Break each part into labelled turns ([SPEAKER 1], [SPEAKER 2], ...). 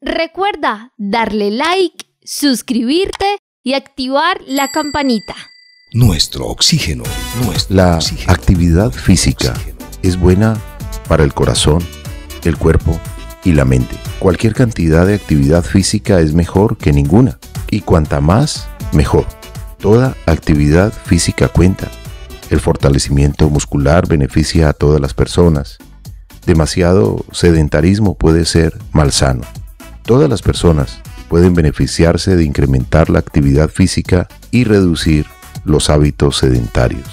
[SPEAKER 1] Recuerda darle like, suscribirte y activar la campanita.
[SPEAKER 2] Nuestro oxígeno, nuestro
[SPEAKER 3] La
[SPEAKER 2] oxígeno.
[SPEAKER 3] actividad física es buena para el corazón, el cuerpo y la mente. Cualquier cantidad de actividad física es mejor que ninguna y cuanta más, mejor. Toda actividad física cuenta. El fortalecimiento muscular beneficia a todas las personas. Demasiado sedentarismo puede ser malsano. Todas las personas pueden beneficiarse de incrementar la actividad física y reducir los hábitos sedentarios.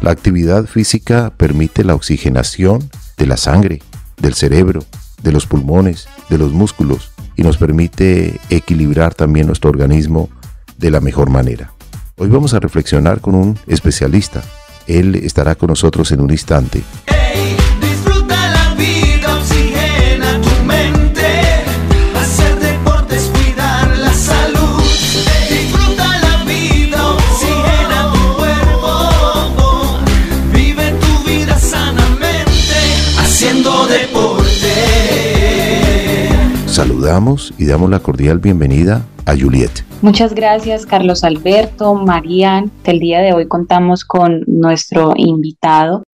[SPEAKER 3] La actividad física permite la oxigenación de la sangre, del cerebro, de los pulmones, de los músculos y nos permite equilibrar también nuestro organismo de la mejor manera. Hoy vamos a reflexionar con un especialista. Él estará con nosotros en un instante.
[SPEAKER 4] Deporte.
[SPEAKER 3] Saludamos y damos la cordial bienvenida a Juliet.
[SPEAKER 5] Muchas gracias, Carlos Alberto, Marían. El día de hoy contamos con nuestro invitado,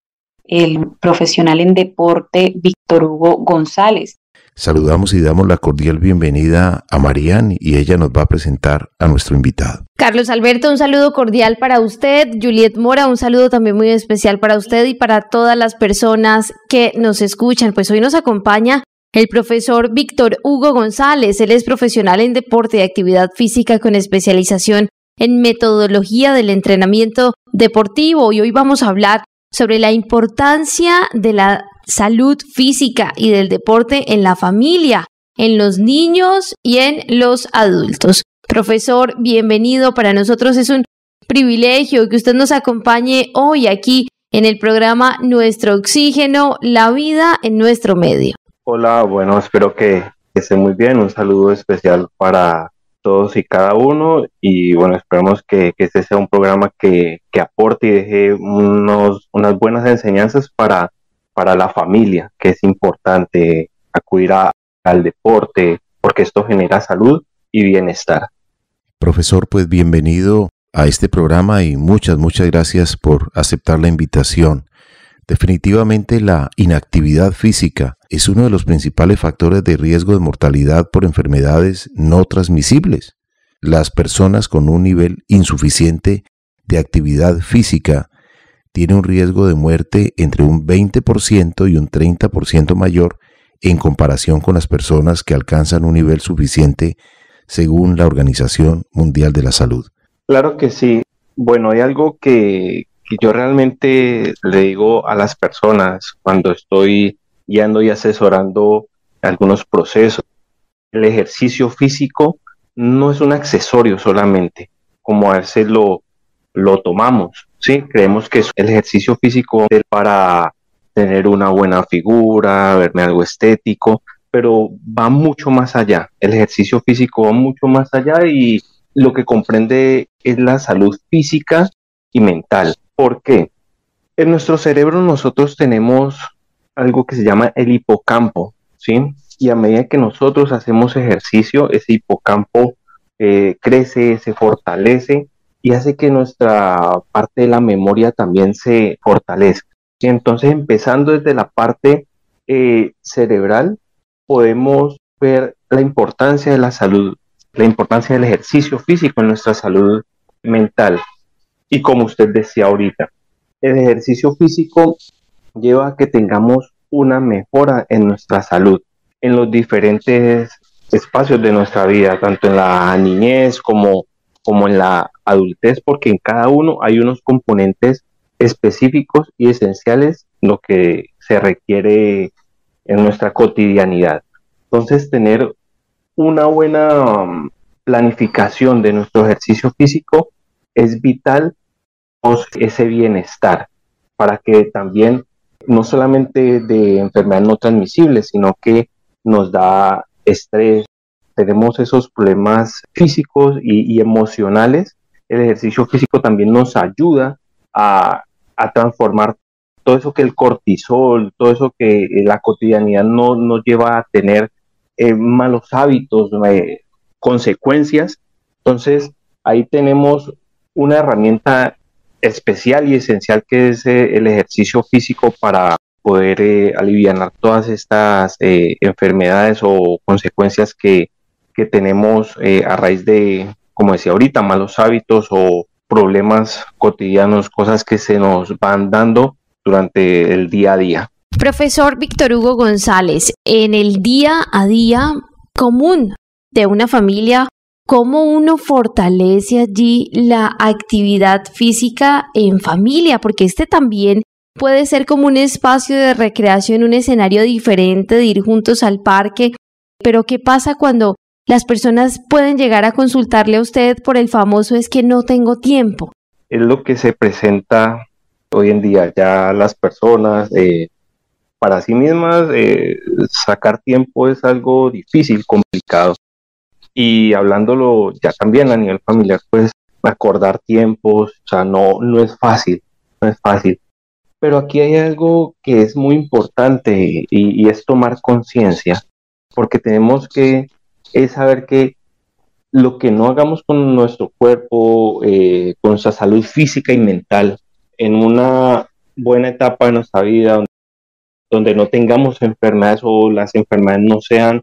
[SPEAKER 5] el profesional en deporte Víctor Hugo González.
[SPEAKER 3] Saludamos y damos la cordial bienvenida a Marian y ella nos va a presentar a nuestro invitado.
[SPEAKER 1] Carlos Alberto, un saludo cordial para usted. Juliet Mora, un saludo también muy especial para usted y para todas las personas que nos escuchan. Pues hoy nos acompaña el profesor Víctor Hugo González. Él es profesional en deporte y actividad física con especialización en metodología del entrenamiento deportivo. Y hoy vamos a hablar sobre la importancia de la salud física y del deporte en la familia, en los niños y en los adultos. Profesor, bienvenido. Para nosotros es un privilegio que usted nos acompañe hoy aquí en el programa Nuestro Oxígeno, la vida en nuestro medio.
[SPEAKER 6] Hola, bueno, espero que esté muy bien. Un saludo especial para todos y cada uno. Y bueno, esperamos que, que este sea un programa que, que aporte y deje unos, unas buenas enseñanzas para, para la familia, que es importante acudir al deporte, porque esto genera salud y bienestar.
[SPEAKER 3] Profesor, pues bienvenido a este programa y muchas, muchas gracias por aceptar la invitación. Definitivamente la inactividad física es uno de los principales factores de riesgo de mortalidad por enfermedades no transmisibles. Las personas con un nivel insuficiente de actividad física tienen un riesgo de muerte entre un 20% y un 30% mayor en comparación con las personas que alcanzan un nivel suficiente según la Organización Mundial de la Salud.
[SPEAKER 6] Claro que sí. Bueno, hay algo que, que yo realmente le digo a las personas cuando estoy guiando y asesorando algunos procesos. El ejercicio físico no es un accesorio solamente, como a veces lo, lo tomamos, ¿sí? Creemos que el ejercicio físico es para tener una buena figura, verme algo estético, pero va mucho más allá. El ejercicio físico va mucho más allá y lo que comprende es la salud física y mental. ¿Por qué? En nuestro cerebro nosotros tenemos algo que se llama el hipocampo, ¿sí? Y a medida que nosotros hacemos ejercicio, ese hipocampo eh, crece, se fortalece y hace que nuestra parte de la memoria también se fortalezca. Y entonces empezando desde la parte eh, cerebral, podemos ver la importancia de la salud, la importancia del ejercicio físico en nuestra salud mental. Y como usted decía ahorita, el ejercicio físico lleva a que tengamos una mejora en nuestra salud, en los diferentes espacios de nuestra vida, tanto en la niñez como, como en la adultez, porque en cada uno hay unos componentes específicos y esenciales lo que se requiere en nuestra cotidianidad. Entonces, tener una buena um, planificación de nuestro ejercicio físico es vital ese bienestar para que también no solamente de enfermedades no transmisibles, sino que nos da estrés, tenemos esos problemas físicos y, emocionales. El ejercicio físico también nos ayuda a, transformar todo eso que el cortisol, todo eso que la cotidianidad no nos lleva a tener eh, malos hábitos, eh, consecuencias. Entonces, ahí tenemos una herramienta especial y esencial que es eh, el ejercicio físico para poder aliviar todas estas enfermedades o consecuencias que, que tenemos a raíz de, como decía ahorita, malos hábitos o problemas cotidianos, cosas que se nos van dando durante el día a día.
[SPEAKER 1] Profesor Víctor Hugo González, en el día a día común de una familia, ¿cómo uno fortalece allí la actividad física en familia? Porque este también puede ser como un espacio de recreación, un escenario diferente de ir juntos al parque. Pero ¿qué pasa cuando las personas pueden llegar a consultarle a usted por el famoso es que no tengo tiempo?
[SPEAKER 6] Es lo que se presenta hoy en día. Ya las personas eh, para sí mismas eh, sacar tiempo es algo difícil, complicado. Y hablándolo ya también a nivel familiar, pues acordar tiempos, o sea, no, no es fácil, no es fácil. Pero aquí hay algo que es muy importante y, es tomar conciencia, porque tenemos que saber que lo que no hagamos con nuestro cuerpo, eh, con nuestra salud física y mental, en una buena etapa de nuestra vida, donde no tengamos enfermedades o las enfermedades no sean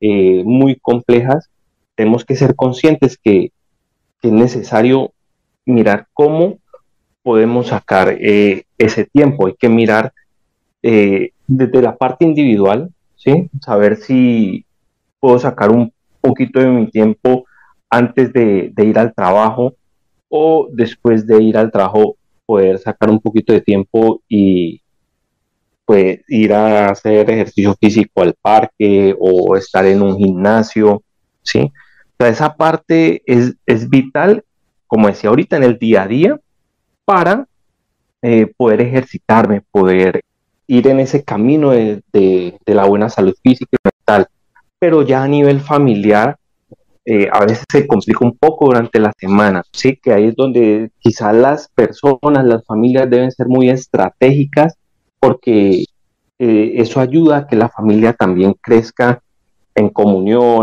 [SPEAKER 6] eh, muy complejas, tenemos que ser conscientes que, es necesario mirar cómo podemos sacar eh, ese tiempo. Hay que mirar desde la parte individual, ¿sí? saber si puedo sacar un poquito de mi tiempo antes de, de ir al trabajo o después de ir al trabajo poder sacar un poquito de tiempo y, pues ir a hacer ejercicio físico al parque o estar en un gimnasio, ¿sí? O sea, esa parte es, es vital, como decía ahorita, en el día a día para eh, poder ejercitarme, poder ir en ese camino de, de, la buena salud física y mental. Pero ya a nivel familiar, eh, a veces se complica un poco durante la semana, ¿sí? Que ahí es donde quizás las personas, las familias deben ser muy estratégicas porque eh, eso ayuda a que la familia también crezca en comunión.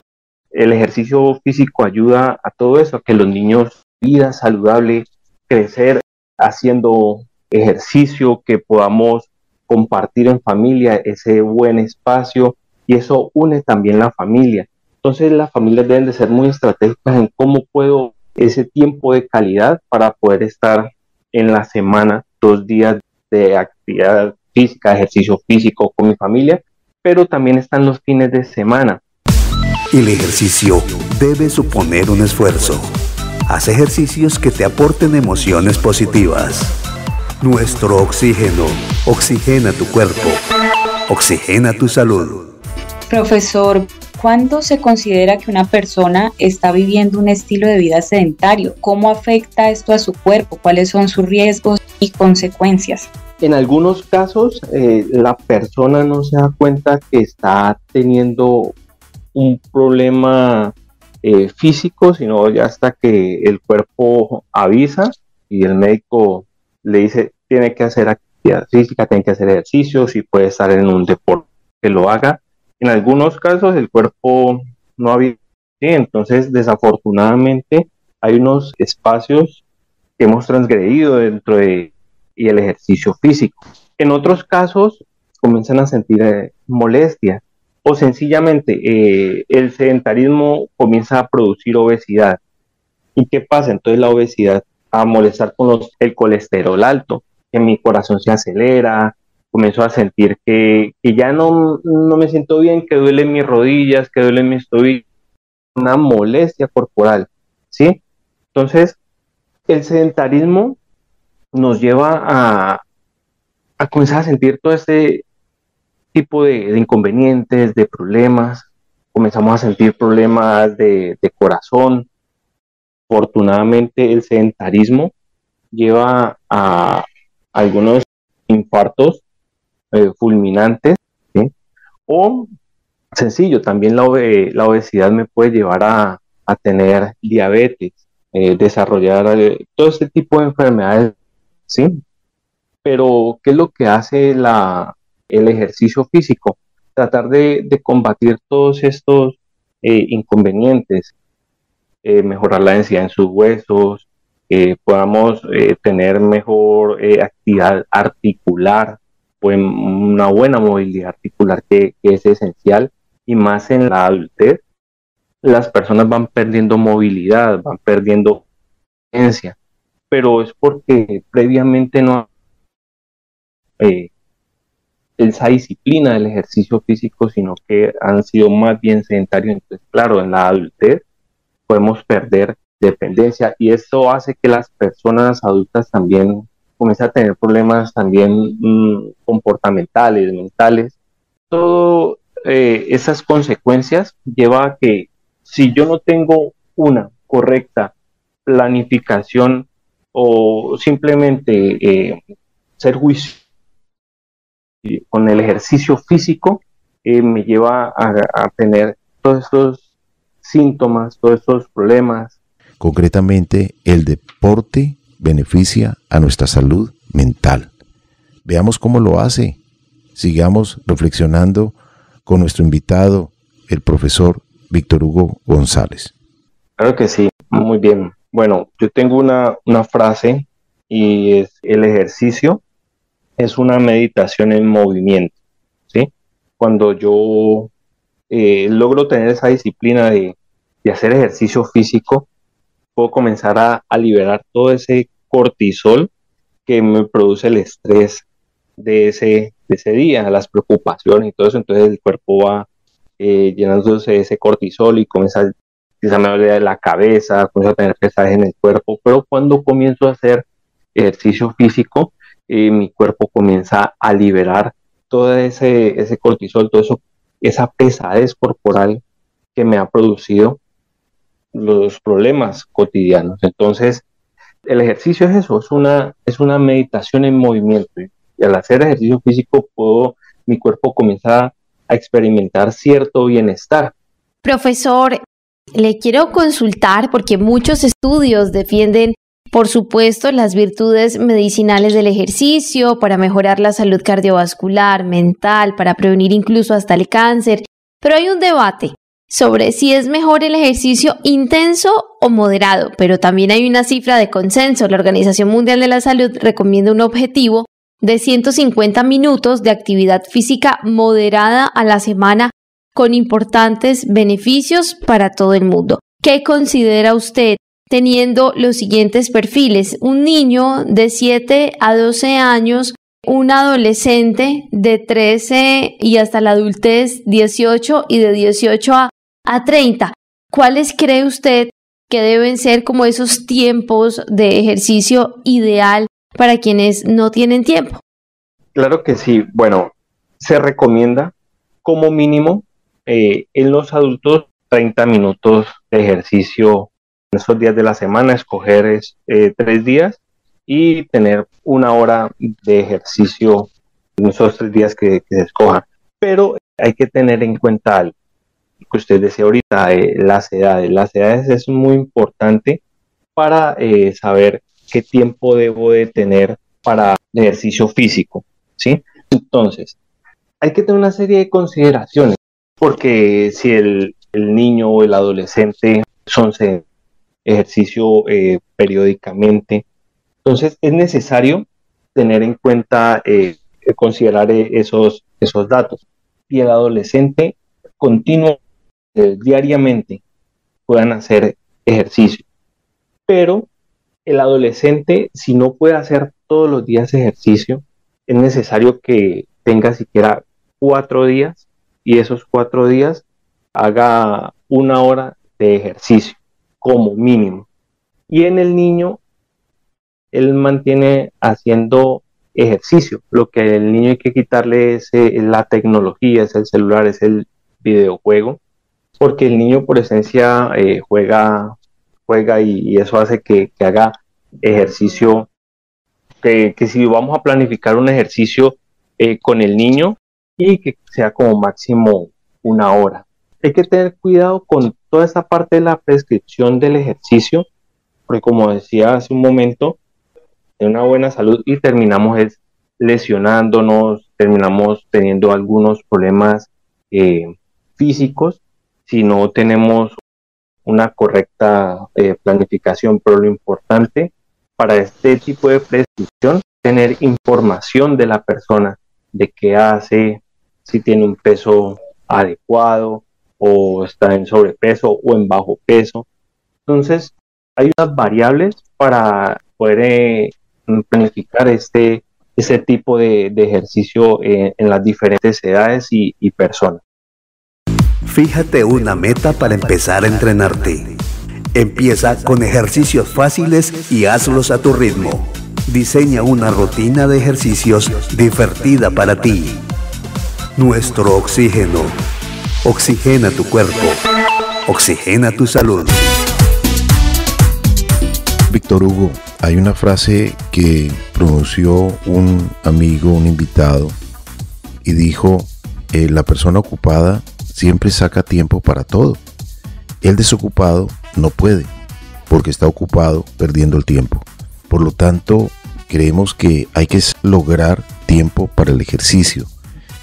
[SPEAKER 6] El ejercicio físico ayuda a todo eso, a que los niños vida saludable, crecer haciendo ejercicio, que podamos compartir en familia ese buen espacio y eso une también la familia. Entonces las familias deben de ser muy estratégicas en cómo puedo ese tiempo de calidad para poder estar en la semana dos días de actividad física, ejercicio físico con mi familia, pero también están los fines de semana.
[SPEAKER 2] El ejercicio debe suponer un esfuerzo. Haz ejercicios que te aporten emociones positivas. Nuestro oxígeno oxigena tu cuerpo, oxigena tu salud.
[SPEAKER 5] Profesor, ¿cuándo se considera que una persona está viviendo un estilo de vida sedentario? ¿Cómo afecta esto a su cuerpo? ¿Cuáles son sus riesgos y consecuencias?
[SPEAKER 6] En algunos casos, eh, la persona no se da cuenta que está teniendo un problema eh, físico, sino ya hasta que el cuerpo avisa y el médico le dice tiene que hacer actividad física, tiene que hacer ejercicio, si puede estar en un deporte que lo haga. En algunos casos el cuerpo no avisa, entonces desafortunadamente hay unos espacios que hemos transgredido dentro de y el ejercicio físico. En otros casos comienzan a sentir eh, molestia o sencillamente eh, el sedentarismo comienza a producir obesidad. ¿Y qué pasa? Entonces la obesidad a molestar con los, el colesterol alto, que mi corazón se acelera, comienzo a sentir que, que ya no, no, me siento bien, que duelen mis rodillas, que duelen mis tobillos, una molestia corporal, ¿sí? Entonces, el sedentarismo nos lleva a, a comenzar a sentir todo este tipo de, inconvenientes, de problemas. Comenzamos a sentir problemas de, corazón. Afortunadamente el sedentarismo lleva a algunos infartos eh, fulminantes. O sencillo, también la, obesidad me puede llevar a, tener diabetes, eh, desarrollar eh, todo este tipo de enfermedades ¿sí? Pero, ¿qué es lo que hace la, el ejercicio físico? tratar de, de combatir todos estos eh, inconvenientes, eh, mejorar la densidad en sus huesos, que podamos eh, tener mejor actividad articular, pues una buena movilidad articular que, es esencial y más en la adultez, las personas van perdiendo movilidad, van perdiendo conciencia, pero es porque previamente no eh, esa disciplina del ejercicio físico, sino que han sido más bien sedentarios. Entonces, claro, en la adultez podemos perder dependencia y eso hace que las personas adultas también comiencen a tener problemas también mm, comportamentales, mentales. Todo eh, esas consecuencias lleva a que si yo no tengo una correcta planificación o simplemente eh, ser juicio con el ejercicio físico, eh, me lleva a, tener todos estos síntomas, todos estos problemas.
[SPEAKER 3] Concretamente, el deporte beneficia a nuestra salud mental. Veamos cómo lo hace. Sigamos reflexionando con nuestro invitado, el profesor Víctor Hugo González.
[SPEAKER 6] Claro que sí, muy bien. Bueno, yo tengo una, una frase y es el ejercicio es una meditación en movimiento, ¿sí? Cuando yo eh, logro tener esa disciplina de, hacer ejercicio físico, puedo comenzar a, liberar todo ese cortisol que me produce el estrés de ese, de ese día, las preocupaciones y todo eso, entonces el cuerpo va eh, llenándose de ese cortisol y comienza, quizá me duele la cabeza, comienza a tener pesaje en el cuerpo, pero cuando comienzo a hacer ejercicio físico, eh, mi cuerpo comienza a liberar todo ese, ese cortisol, todo eso, esa pesadez corporal que me ha producido los problemas cotidianos. Entonces, el ejercicio es eso, es una, es una meditación en movimiento. Y al hacer ejercicio físico, puedo, mi cuerpo comienza a experimentar cierto bienestar.
[SPEAKER 1] Profesor, le quiero consultar porque muchos estudios defienden por supuesto, las virtudes medicinales del ejercicio para mejorar la salud cardiovascular, mental, para prevenir incluso hasta el cáncer. Pero hay un debate sobre si es mejor el ejercicio intenso o moderado, pero también hay una cifra de consenso. La Organización Mundial de la Salud recomienda un objetivo de 150 minutos de actividad física moderada a la semana con importantes beneficios para todo el mundo. ¿Qué considera usted teniendo los siguientes perfiles. Un niño de 7 a 12 años, un adolescente de 13 y hasta la adultez 18 y de 18 a, a 30. ¿Cuáles cree usted que deben ser como esos tiempos de ejercicio ideal para quienes no tienen tiempo?
[SPEAKER 6] Claro que sí. Bueno, se recomienda como mínimo eh, en los adultos 30 minutos de ejercicio esos días de la semana, escoger eh, tres días y tener una hora de ejercicio en esos tres días que, se escojan. Pero hay que tener en cuenta algo que usted decía ahorita, eh, las edades. Las edades es muy importante para eh, saber qué tiempo debo de tener para ejercicio físico, ¿sí? Entonces, hay que tener una serie de consideraciones, porque si el, el niño o el adolescente son ejercicio eh, periódicamente. Entonces es necesario tener en cuenta, considerar esos, esos datos. Y el adolescente continuo, diariamente, puedan hacer ejercicio. Pero el adolescente, si no puede hacer todos los días ejercicio, es necesario que tenga siquiera cuatro días y esos cuatro días haga una hora de ejercicio como mínimo. Y en el niño, él mantiene haciendo ejercicio. Lo que el niño hay que quitarle es, eh, la tecnología, es el celular, es el videojuego, porque el niño por esencia eh, juega, juega y, eso hace que, haga ejercicio, que, si vamos a planificar un ejercicio eh, con el niño y que sea como máximo una hora. Hay que tener cuidado con toda esta parte de la prescripción del ejercicio, porque como decía hace un momento, de una buena salud y terminamos lesionándonos, terminamos teniendo algunos problemas eh, físicos si no tenemos una correcta eh, planificación, pero lo importante para este tipo de prescripción tener información de la persona, de qué hace, si tiene un peso adecuado o está en sobrepeso o en bajo peso. Entonces, hay unas variables para poder eh, planificar este, tipo de, ejercicio eh, en las diferentes edades y personas.
[SPEAKER 2] Fíjate una meta para empezar a entrenarte. Empieza con ejercicios fáciles y hazlos a tu ritmo. Diseña una rutina de ejercicios divertida para ti. Nuestro oxígeno. Oxigena tu cuerpo. Oxigena tu salud.
[SPEAKER 3] Víctor Hugo, hay una frase que pronunció un amigo, un invitado, y dijo, eh, la persona ocupada siempre saca tiempo para todo. El desocupado no puede, porque está ocupado perdiendo el tiempo. Por lo tanto, creemos que hay que lograr tiempo para el ejercicio.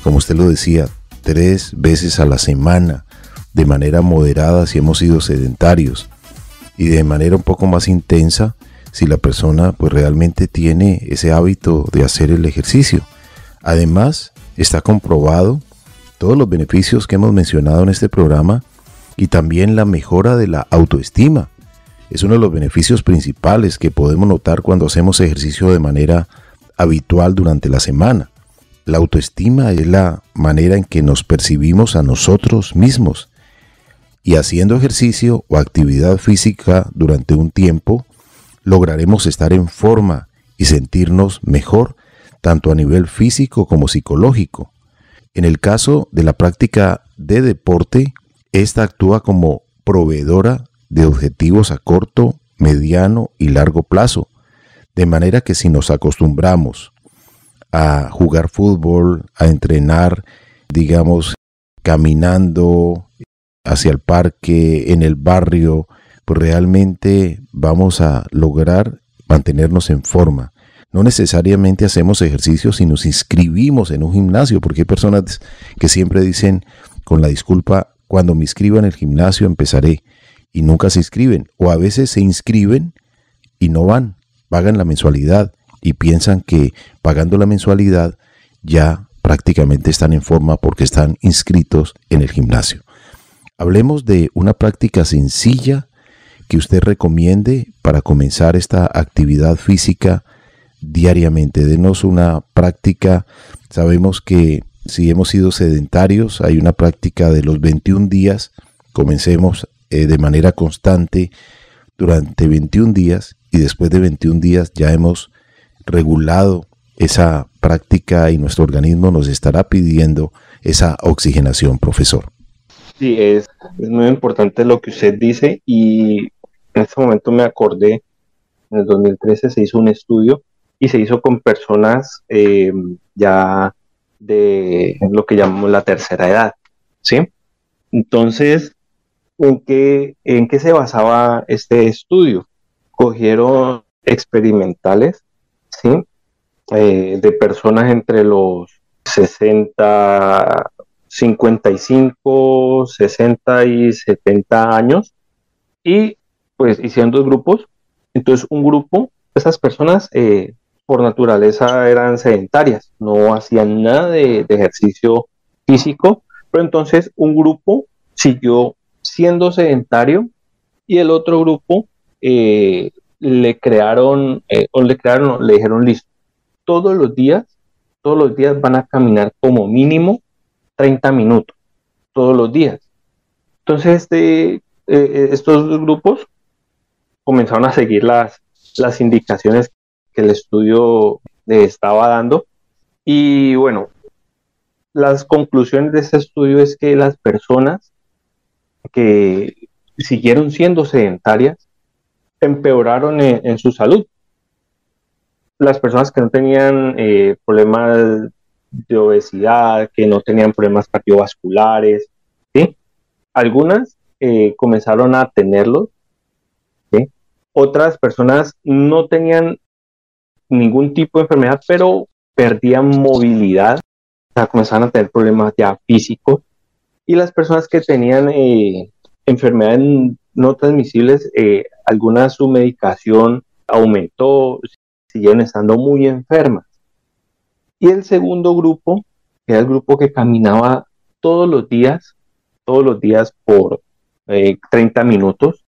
[SPEAKER 3] Como usted lo decía, tres veces a la semana, de manera moderada si hemos sido sedentarios y de manera un poco más intensa si la persona pues realmente tiene ese hábito de hacer el ejercicio. Además, está comprobado todos los beneficios que hemos mencionado en este programa y también la mejora de la autoestima. Es uno de los beneficios principales que podemos notar cuando hacemos ejercicio de manera habitual durante la semana. La autoestima es la manera en que nos percibimos a nosotros mismos. Y haciendo ejercicio o actividad física durante un tiempo, lograremos estar en forma y sentirnos mejor, tanto a nivel físico como psicológico. En el caso de la práctica de deporte, esta actúa como proveedora de objetivos a corto, mediano y largo plazo, de manera que si nos acostumbramos a jugar fútbol, a entrenar, digamos, caminando hacia el parque, en el barrio, pues realmente vamos a lograr mantenernos en forma. No necesariamente hacemos ejercicios si nos inscribimos en un gimnasio, porque hay personas que siempre dicen con la disculpa, cuando me inscriba en el gimnasio empezaré y nunca se inscriben. O a veces se inscriben y no van, pagan la mensualidad y piensan que pagando la mensualidad ya prácticamente están en forma porque están inscritos en el gimnasio. Hablemos de una práctica sencilla que usted recomiende para comenzar esta actividad física diariamente. Denos una práctica. Sabemos que si hemos sido sedentarios, hay una práctica de los 21 días. Comencemos eh, de manera constante durante 21 días y después de 21 días ya hemos regulado esa práctica y nuestro organismo nos estará pidiendo esa oxigenación, profesor.
[SPEAKER 6] Sí, es, es muy importante lo que usted dice y en este momento me acordé, en el 2013 se hizo un estudio y se hizo con personas eh, ya de lo que llamamos la tercera edad, ¿sí? Entonces, ¿en qué, en qué se basaba este estudio? Cogieron experimentales, ¿sí? Eh, de personas entre los 60, 55, 60 y 70 años y pues hicieron dos grupos. Entonces, un grupo, esas personas eh, por naturaleza eran sedentarias, no hacían nada de, ejercicio físico, pero entonces un grupo siguió siendo sedentario y el otro grupo eh, le crearon, eh, o le crearon, le dijeron, listo, todos los días, todos los días van a caminar como mínimo 30 minutos, todos los días. Entonces, este, eh, estos grupos comenzaron a seguir las, las indicaciones que el estudio le estaba dando. Y bueno, las conclusiones de este estudio es que las personas que siguieron siendo sedentarias empeoraron en, su salud. Las personas que no tenían eh, problemas de obesidad, que no tenían problemas cardiovasculares, ¿sí? algunas eh, comenzaron a tenerlos. Otras personas no tenían ningún tipo de enfermedad, pero perdían movilidad, o sea, comenzaban a tener problemas ya físicos, Y las personas que tenían eh, enfermedades no transmisibles, eh, alguna su medicación aumentó, siguen estando muy enfermas. Y el segundo grupo, que era el grupo que caminaba todos los días, todos los días por 30 eh, minutos,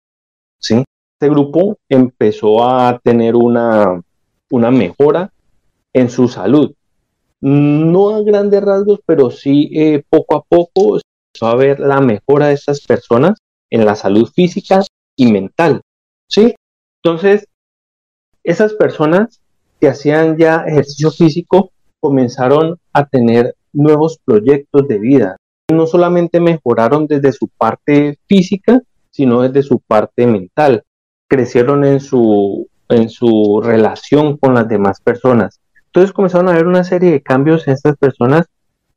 [SPEAKER 6] ¿sí? Este grupo empezó a tener una, una mejora en su salud. No a grandes rasgos, pero sí eh, poco a poco empezó a ver la mejora de estas personas en la salud física y mental. ¿sí? Entonces, esas personas que hacían ya ejercicio físico comenzaron a tener nuevos proyectos de vida. No solamente mejoraron desde su parte física, sino desde su parte mental. Crecieron en su, en su relación con las demás personas. Entonces comenzaron a haber una serie de cambios en estas personas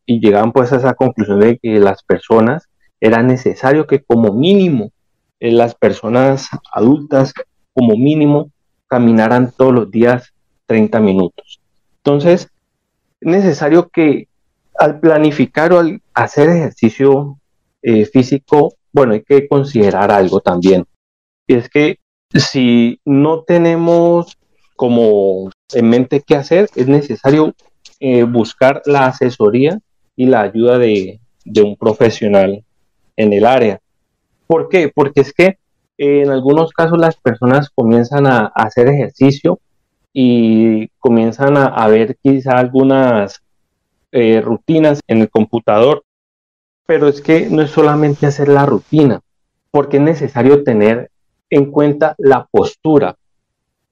[SPEAKER 6] y llegaban pues a esa conclusión de que las personas era necesario que como mínimo eh, las personas adultas como mínimo caminaran todos los días 30 minutos. Entonces, es necesario que al planificar o al hacer ejercicio eh, físico, bueno, hay que considerar algo también. Y es que si no tenemos como en mente qué hacer, es necesario eh, buscar la asesoría y la ayuda de, un profesional en el área. ¿Por qué? Porque es que eh, en algunos casos las personas comienzan a, hacer ejercicio y comienzan a, ver quizá algunas eh, rutinas en el computador, pero es que no es solamente hacer la rutina, porque es necesario tener en cuenta la postura,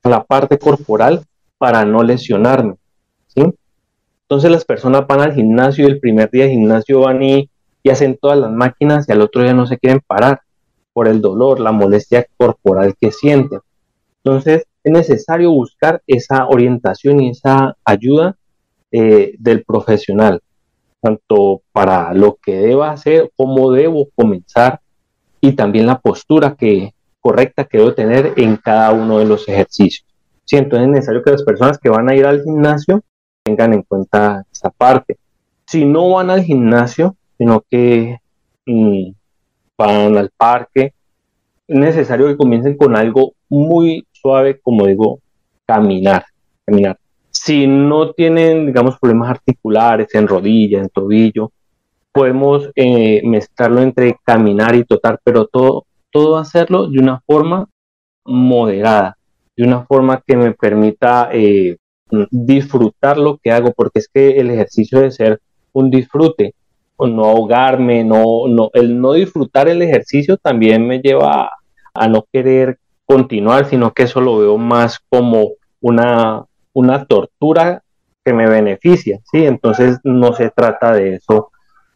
[SPEAKER 6] la parte corporal para no lesionarme. ¿sí? Entonces las personas van al gimnasio y el primer día de gimnasio van y, hacen todas las máquinas y al otro día no se quieren parar por el dolor, la molestia corporal que sienten. Entonces es necesario buscar esa orientación y esa ayuda eh, del profesional, tanto para lo que deba hacer, cómo debo comenzar y también la postura que, correcta que debo tener en cada uno de los ejercicios. Sí, entonces es necesario que las personas que van a ir al gimnasio tengan en cuenta esa parte. Si no van al gimnasio, sino que mm, van al parque, es necesario que comiencen con algo muy suave, como digo, caminar, caminar. Si no tienen, digamos, problemas articulares en rodilla, en tobillo, podemos eh, mezclarlo entre caminar y trotar, pero todo todo hacerlo de una forma moderada, de una forma que me permita eh, disfrutar lo que hago, porque es que el ejercicio debe ser un disfrute, no ahogarme, no, no, el no disfrutar el ejercicio también me lleva a, no querer continuar, sino que eso lo veo más como una, una tortura que me beneficia, ¿sí? Entonces no se trata de eso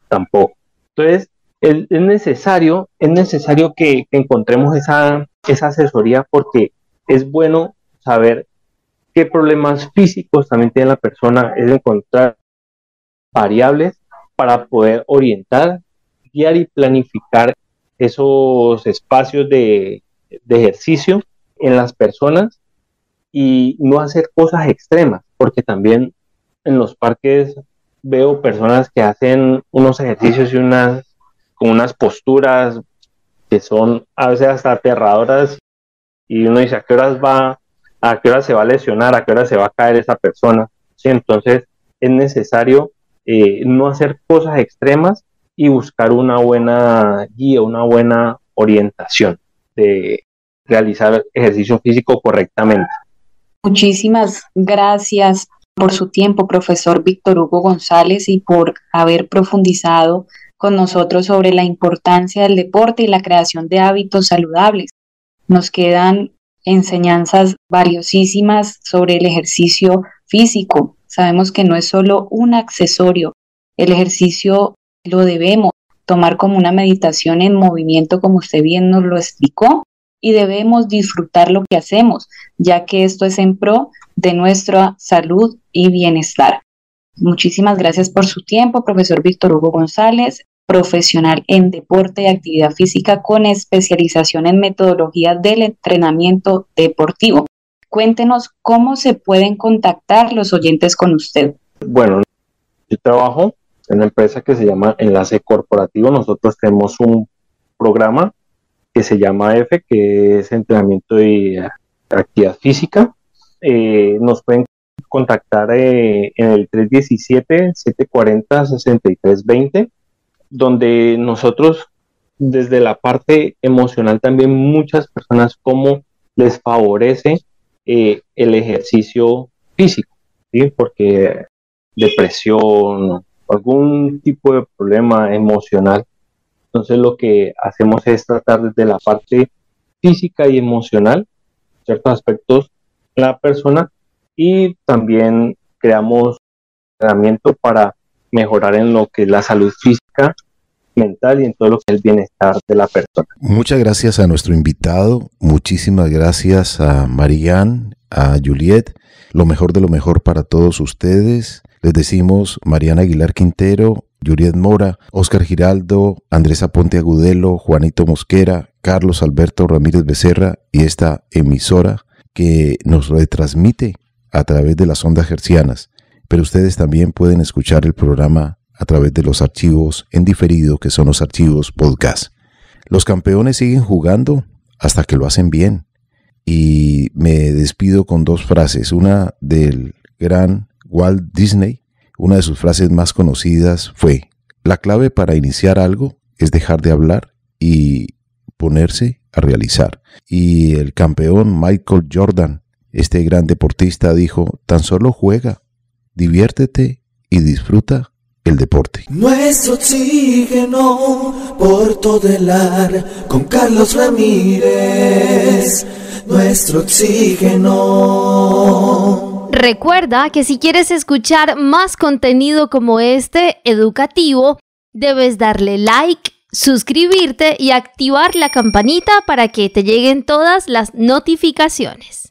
[SPEAKER 6] tampoco. Entonces, es, necesario, es necesario que, encontremos esa, esa asesoría porque es bueno saber qué problemas físicos también tiene la persona, es encontrar variables para poder orientar, guiar y planificar esos espacios de, de, ejercicio en las personas y no hacer cosas extremas, porque también en los parques veo personas que hacen unos ejercicios y unas con unas posturas que son a veces hasta aterradoras y uno dice a qué horas va, a qué hora se va a lesionar, a qué hora se va a caer esa persona. ¿sí? Entonces es necesario eh, no hacer cosas extremas y buscar una buena guía, una buena orientación de realizar ejercicio físico correctamente.
[SPEAKER 5] Muchísimas gracias por su tiempo, profesor Víctor Hugo González, y por haber profundizado con nosotros sobre la importancia del deporte y la creación de hábitos saludables. Nos quedan enseñanzas valiosísimas sobre el ejercicio físico. Sabemos que no es solo un accesorio. El ejercicio lo debemos tomar como una meditación en movimiento, como usted bien nos lo explicó, y debemos disfrutar lo que hacemos, ya que esto es en pro de nuestra salud y bienestar. Muchísimas gracias por su tiempo, profesor Víctor Hugo González, profesional en deporte y actividad física con especialización en metodología del entrenamiento deportivo. Cuéntenos cómo se pueden contactar los oyentes con usted.
[SPEAKER 6] Bueno, yo trabajo una empresa que se llama Enlace Corporativo. Nosotros tenemos un programa que se llama F, que es entrenamiento y actividad física. Eh, nos pueden contactar eh, en el 317-740-6320, donde nosotros desde la parte emocional también muchas personas como les favorece eh, el ejercicio físico, porque depresión, algún tipo de problema emocional. Entonces lo que hacemos es tratar desde la parte física y emocional, ciertos aspectos la persona y también creamos entrenamiento para mejorar en lo que es la salud física, mental y en todo lo que es el bienestar de la persona.
[SPEAKER 3] Muchas gracias a nuestro invitado, muchísimas gracias a Marianne, a Juliet, lo mejor de lo mejor para todos ustedes. Les decimos Mariana Aguilar Quintero, Juliet Mora, Oscar Giraldo, Andrés Aponte Agudelo, Juanito Mosquera, Carlos Alberto Ramírez Becerra y esta emisora que nos retransmite a través de las ondas hercianas. Pero ustedes también pueden escuchar el programa a través de los archivos en diferido que son los archivos podcast. Los campeones siguen jugando hasta que lo hacen bien. Y me despido con dos frases. Una del gran Walt Disney, una de sus frases más conocidas fue, la clave para iniciar algo es dejar de hablar y ponerse a realizar. Y el campeón Michael Jordan, este gran deportista, dijo, tan solo juega, diviértete y disfruta el deporte.
[SPEAKER 4] Nuestro oxígeno por todo el ar con Carlos Ramírez. Nuestro oxígeno.
[SPEAKER 1] Recuerda que si quieres escuchar más contenido como este, educativo, debes darle like, suscribirte y activar la campanita para que te lleguen todas las notificaciones.